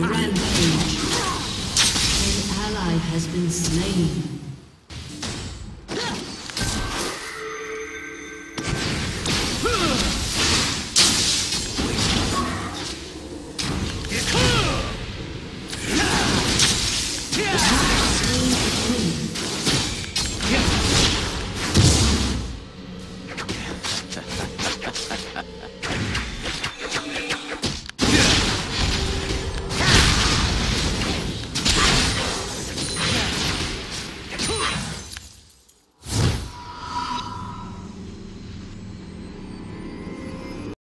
Rampage. An ally has been slain.